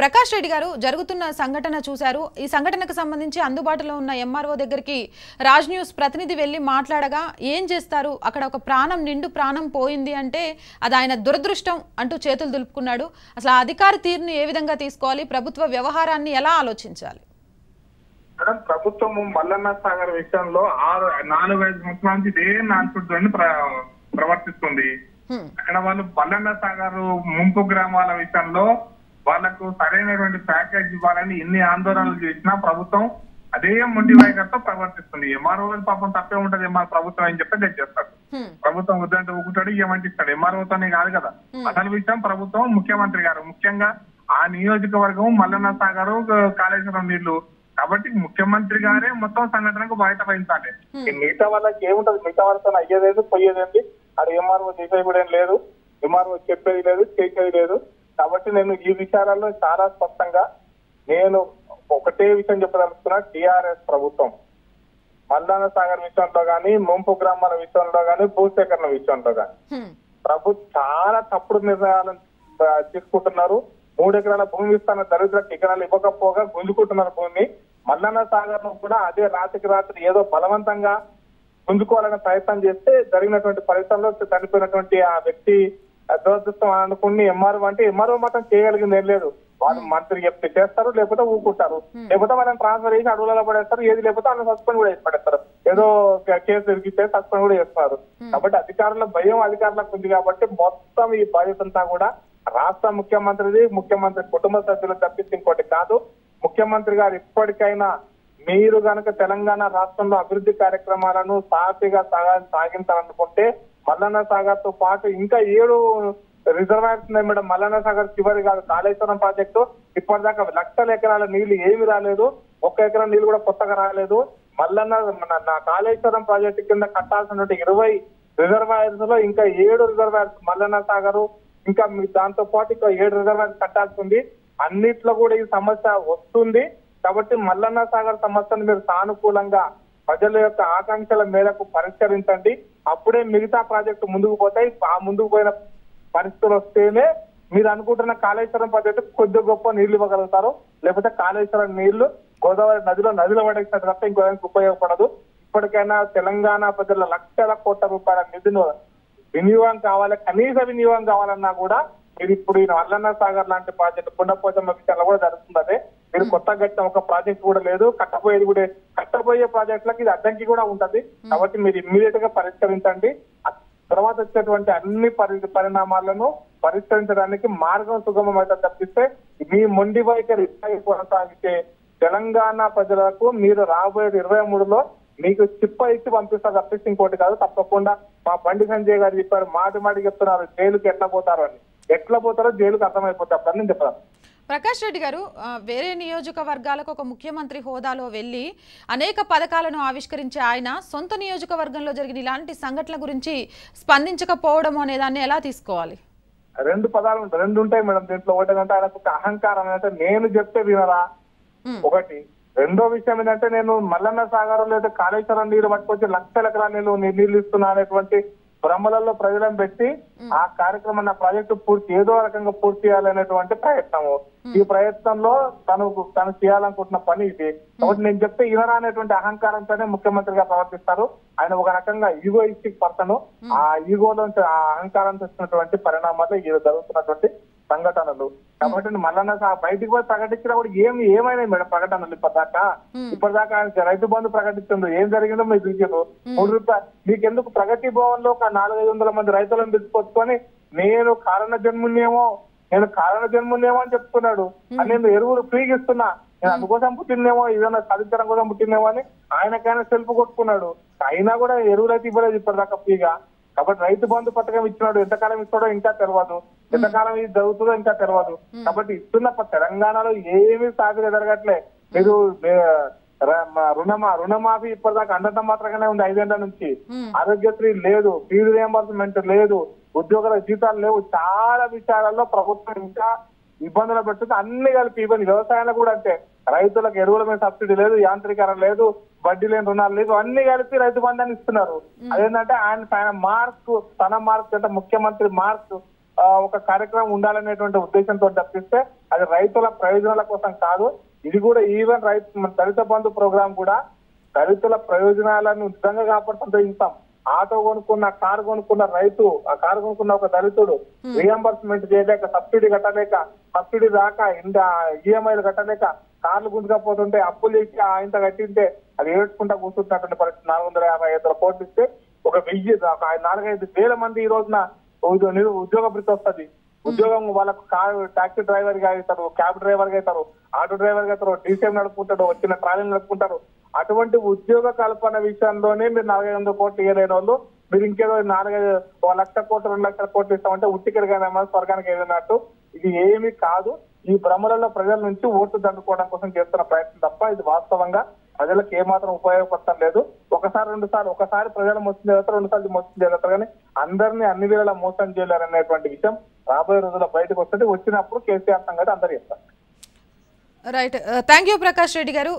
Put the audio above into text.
ప్రకాష్ రెడ్డి గారు జరుగుతున్న సంఘటన చూశారు. ఈ సంఘటనకు సంబంధించి అందుబాటులో ఉన్న ఎంఆర్ఓ దగ్గరికి రాజ్ న్యూస్ ప్రతినిధి వెళ్ళి మాట్లాడగా ఏం చేస్తారు? అక్కడ ఒక ప్రాణం నిండు ప్రాణం పోయింది అంటే అది ఆయన దురదృష్టం అంటూ చేతులు దులుపుకున్నాడు. అసలు ఆ అధికార తీరును ఏ విధంగా తీసుకోవాలి? ప్రభుత్వ వ్యవహారాన్ని ఎలా ఆలోచించాలి? మేడం ప్రభుత్వము మల్లన్న సాగర్ విషయంలో ఆరు నాలుగైదు సంవత్సరాల నుంచి ఇదే నాన్సుడుని ప్రవర్తిస్తుంది. అక్కడ వాళ్ళు మల్లన్న సాగర్ ముంపు గ్రామాల విషయంలో వాళ్ళకు సరైనటువంటి ప్యాకేజ్ ఇవ్వాలని ఎన్ని ఆందోళనలు చేసినా ప్రభుత్వం అదే మొండి వైఖరితో ప్రవర్తిస్తుంది. ఎంఆర్ఓ పాపం తప్పే ఉంటది. ఎంఆర్ ప్రభుత్వం అని చెప్పి నేను చేస్తాడు. ప్రభుత్వం వద్దంటే ఊకుంటాడు ఏమంటే ఇస్తాడు ఎంఆర్ఓతోనే కాదు కదా. అసలు విషయం ప్రభుత్వం ముఖ్యమంత్రి గారు. ముఖ్యంగా ఆ నియోజకవర్గం మల్లన్న సాగర్ కాళేశ్వరం నీళ్ళు. కాబట్టి ముఖ్యమంత్రి గారే మొత్తం సంఘటనకు బయట వహించాలి. ఈ మిగతా వాళ్ళకి ఏముంటది? మిగతా వాళ్ళతో అయ్యేదేది పోయేదేంటి? అది ఎంఆర్ఓ చేసేది కూడా ఏం లేదు. ఎంఆర్ఓ చెప్పేది లేదు చేసేది లేదు. కాబట్టి నేను ఈ విచారాల్లో చాలా స్పష్టంగా నేను ఒకటే విషయం చెప్పదలుచుకున్నా టిఆర్ఎస్ ప్రభుత్వం. మల్లాన సాగర్ విషయంలో గానీ ముంపు గ్రామాల విషయంలో గానీ భూసేకరణ విషయంలో గానీ. హ్మ్. ప్రభు చాలా తప్పుడు నిర్ణయాలను తీసుకుంటున్నారు. మూడు ఎకరాల భూమి ఇస్తాన దరిద్రకు ఎకరాలు ఇవ్వకపోగా గుంజుకుంటున్నారు భూమిని మల్లన్న సాగర్ కూడా అదే రాత్రికి రాత్రి ఏదో బలవంతంగా గుంజుకోవాలనే ప్రయత్నం చేస్తే జరిగినటువంటి పరిశ్రమలో చనిపోయినటువంటి ఆ వ్యక్తి దురదృష్టం అనుకుని ఎంఆర్ఓ అంటే ఎంఆర్ఓ మాత్రం చేయగలిగింది ఏం లేదు. వాళ్ళు మంత్రి చెప్తే చేస్తారు లేకపోతే ఊకుంటారు లేకపోతే వాళ్ళని ట్రాన్స్ఫర్ చేసి అడవులలో పడేస్తారు ఏది లేకపోతే వాళ్ళని సస్పెండ్ కూడా చేసి పడేస్తారు. ఏదో కేసు ఇరిగితే సస్పెండ్ కూడా చేస్తారు కాబట్టి అధికారుల భయం అధికారులకు ఉంది కాబట్టి మొత్తం ఈ బాధ్యత అంతా కూడా రాష్ట్ర ముఖ్యమంత్రిది ముఖ్యమంత్రి కుటుంబ సభ్యులు తప్పించి ఇంకోటి కాదు. ముఖ్యమంత్రి గారు ఇప్పటికైనా మీరు గనక తెలంగాణ రాష్ట్రంలో అభివృద్ధి కార్యక్రమాలను సాఫీగా సాగా సాగించాలనుకుంటే మల్లన్న సాగర్తో పాటు ఇంకా ఏడు రిజర్వాయర్స్ ఉన్నాయి మేడం. మల్లన్న సాగర్ చివరి కాదు కాళేశ్వరం ప్రాజెక్టు. ఇప్పటిదాకా లక్షల ఎకరాల నీళ్ళు ఏమి రాలేదు. ఒక్క ఎకరం నీళ్ళు కూడా కొత్తగా రాలేదు. మల్లన్న మన నా కాళేశ్వరం ప్రాజెక్టు కింద కట్టాల్సినటువంటి ఇరవై రిజర్వాయర్స్లో ఇంకా ఏడు రిజర్వాయర్స్ మల్లన్న సాగరు. ఇంకా దాంతో పాటు ఇంకా ఏడు రిజర్వాయర్స్ కట్టాల్సి ఉంది. అన్నిట్లో కూడా ఈ సమస్య వస్తుంది. కాబట్టి మల్లన్న సాగర్ సమస్యను మీరు సానుకూలంగా ప్రజల యొక్క ఆకాంక్షల మేరకు పరిష్కరించండి. అప్పుడే మిగతా ప్రాజెక్టు ముందుకు పోతాయి. ఆ ముందుకు పోయిన పరిస్థితులు వస్తేనే మీరు అనుకుంటున్న కాళేశ్వరం ప్రాజెక్టు కొద్ది గొప్ప నీళ్ళు ఇవ్వగలుగుతారు. లేకపోతే కాళేశ్వరం నీళ్ళు గోదావరి నదిలో నదిలో పడేసినట్టు తప్ప ఇంకోదానికి ఉపయోగపడదు. ఇప్పటికైనా తెలంగాణ ప్రజల లక్షల కోట్ల రూపాయల నిధులు వినియోగం కావాలి కనీస వినియోగం కావాలన్నా కూడా మీరు ఇప్పుడు ఈ వల్లన్న సాగర్ లాంటి ప్రాజెక్టు కుండపోచమ్మ విషయంలో కూడా జరుగుతుంది అదే. మీరు కొత్త కట్టిన ఒక ప్రాజెక్ట్ కూడా లేదు. కట్టబోయేది కూడా కట్టబోయే ప్రాజెక్టులకు ఇది అడ్డంకి కూడా ఉంటది. కాబట్టి మీరు ఇమ్మీడియట్గా పరిష్కరించండి. తర్వాత వచ్చేటువంటి అన్ని పరి పరిణామాలను పరిష్కరించడానికి మార్గం సుగమం అయితే తప్పిస్తే మీ మొండి వైఖరి కొనసాగితే తెలంగాణ ప్రజలకు మీరు రాబోయే ఇరవై మూడులో మీకు చిప్ప ఇచ్చి పంపిస్తారు తప్పిస్తే ఇంకోటి కాదు. తప్పకుండా మా బండి సంజయ్ గారు చెప్పారు. మాటి మాటి చెప్తున్నారు. జైలుకి ఎట్లా పోతారు అని. ఎట్లా పోతారో జైలుకి అర్థమైపోతారు అప్పుడు నేను చెప్పాను ప్రకాష్ రెడ్డి గారు వేరే నియోజకవర్గాలకు ఒక ముఖ్యమంత్రి హోదాలో వెళ్ళి అనేక పథకాలను ఆవిష్కరించే ఆయన సొంత నియోజకవర్గంలో జరిగిన ఇలాంటి సంఘటనల గురించి స్పందించకపోవడం అనే దాన్ని ఎలా తీసుకోవాలి? రెండు పదాలు రెండు ఉంటాయి మేడం దీంట్లో. ఒకటి ఏంటంటే ఆయనకు ఒక అహంకారం ఏంటంటే నేను చెప్తే వినరా? ఒకటి. రెండో విషయం ఏంటంటే నేను మల్లన్న సాగర్ లేదా కాళేశ్వరం నీళ్ళు పట్టుకొచ్చి లక్షల ఎకరాల నీళ్ళు నీ- నీళ్ళు ఇస్తున్నా అనేటువంటి భ్రమలలో ప్రజలను పెట్టి ఆ కార్యక్రమం నా ప్రాజెక్టు పూర్తి ఏదో రకంగా పూర్తి చేయాలనేటువంటి ప్రయత్నము. ఈ ప్రయత్నంలో తను తను చేయాలనుకుంటున్న పని ఇది. కాబట్టి నేను చెప్తే ఇనరా అనేటువంటి అహంకారంతోనే ముఖ్యమంత్రిగా ప్రవర్తిస్తారు. ఆయన ఒక రకంగా ఈగోయిస్టిక్ పర్సన్ ఆ ఈగోలో ఆ అహంకారంతో వచ్చినటువంటి పరిణామాలు ఈ జరుగుతున్నటువంటి సంఘటనలు. కాబట్టి సా- బయటికి పోయి ప్రకటించినా కూడా ఏమి ఏమైనాయి మేడం ప్రకటనలు ఇప్పటిదాకా? ఇప్పటిదాకా రైతు బంధు ప్రకటించిండు. ఏం జరిగిందో మీకు తెలియదు మూడు రూపాయలు మీకు ఎందుకు ప్రగతి భవన్లో ఒక నాలుగైదు వందల మంది రైతులను పిలుచుకొచ్చుకొని నేను కారణ జన్మునేమో నేను కారణ జన్మునేమో అని చెప్తున్నాడు. నేను ఎరువులు ఫ్రీగా ఇస్తున్నా. నేను అందుకోసం పుట్టిందేమో ఏదైనా సాధించడం కోసం పుట్టిందేమో అని ఆయనకైనా సెల్ఫ్ కొట్టుకున్నాడు. అయినా కూడా ఎరువులు అయితే ఇవ్వలేదు ఇప్పటిదాకా ఫ్రీగా. కాబట్టి రైతు బంధు పథకం ఇచ్చినాడు. ఎంతకాలం ఇస్తాడో ఇంకా తెలియదు ఎంతకాలం ఇది జరుగుతుందో ఇంకా తెలియదు కాబట్టి ఇస్తున్న తెలంగాణలో ఏమీ సాగుగా జరగట్లే. మీరు రుణమా రుణమాఫీ ఇప్పటిదాకా అందటం మాత్రమే ఉంది ఐదేళ్ళ నుంచి. ఆరోగ్యశ్రీ లేదు. ఫీజు రియంబర్స్మెంట్ లేదు. ఉద్యోగుల జీతాలు లేవు. చాలా విషయాలలో ప్రభుత్వం ఇంకా ఇబ్బందులు పెడుతుంది. అన్ని కలిపి ఈవెన్ వ్యవసాయంలో కూడా అంతే. రైతులకు ఎరువుల మీద సబ్సిడీ లేదు యాంత్రీకరణ లేదు వడ్డీ లేని రుణాలు లేదు. అన్ని కలిపి రైతు బంధాన్ని ఇస్తున్నారు. అదేంటంటే ఆయన ఆయన మార్క్ తన మార్క్ అంటే ముఖ్యమంత్రి మార్క్ ఒక కార్యక్రమం ఉండాలనేటువంటి ఉద్దేశంతో తప్పిస్తే అది రైతుల ప్రయోజనాల కోసం కాదు. ఇది కూడా ఈవెన్ రైతు దళిత బంధు ప్రోగ్రాం కూడా దళితుల ప్రయోజనాలను నిజంగా కాపాడుతుంటే ఇస్తాం ఆటో కొనుక్కున్న కారు కొనుక్కున్న రైతు ఆ కారు కొనుక్కున్న ఒక దళితుడు రియంబర్స్మెంట్ చేయలేక సబ్సిడీ కట్టలేక సబ్సిడీ రాక ఇంత ఈఎంఐలు కట్టలేక కార్లు గుంజుకపోతుంటే అప్పులు చేసి ఆ ఇంత కట్టింటే అది ఏడ్చుకుంటా కూర్చుంటున్నటువంటి పరిస్థితి నాలుగు వందల యాభై ఐదు కోట్లు ఇస్తే ఒక వెయ్యి ఒక నాలుగైదు వేల మంది ఈ రోజున ఉద్యోగ భృతి వస్తుంది. ఉద్యోగం వాళ్ళకు కార్ టాక్సీ డ్రైవర్గా అవుతారు క్యాబ్ డ్రైవర్గా అవుతారు ఆటో డ్రైవర్గా అవుతారు డీసీఎం నడుపుకుంటారు వచ్చిన ట్రాలీ నడుపుకుంటారు అటువంటి ఉద్యోగ కల్పన విషయంలోనే మీరు నాలుగైదు వందల కోట్లు ఇవ్వలేని వాళ్ళు మీరు ఇంకేదో నాలుగైదు ఒక లక్ష కోట్లు రెండు లక్షల కోట్లు ఇస్తామంటే ఉట్టికరిగానే స్వర్గానికి ఏదన్నట్టు ఇది ఏమీ కాదు. ఈ భ్రమలలో ప్రజల నుంచి ఓట్లు దండుకోవడం కోసం చేస్తున్న ప్రయత్నం తప్ప ఇది వాస్తవంగా ప్రజలకు ఏమాత్రం ఉపయోగపడటం లేదు. ఒకసారి రెండు సార్లు ఒకసారి ప్రజలు మోసం చేస్తారు రెండు సార్లు మోసం చేస్తారు. కానీ అందరినీ అన్ని వేళలా మోసం చేయలేరు అనేటువంటి విషయం రాబోయే రోజుల్లో బయటకు వస్తుంది. వచ్చినప్పుడు కేసీఆర్ సంగతి అందరు చెప్తారు. Right thank you Prakash Reddy garu.